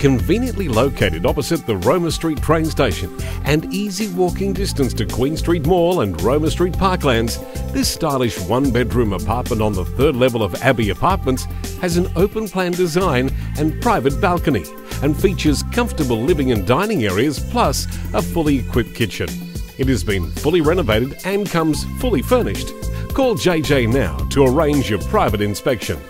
Conveniently located opposite the Roma Street train station and easy walking distance to Queen Street Mall and Roma Street Parklands, this stylish one bedroom apartment on the third level of Abbey Apartments has an open plan design and private balcony and features comfortable living and dining areas plus a fully equipped kitchen. It has been fully renovated and comes fully furnished. Call JJ now to arrange your private inspection.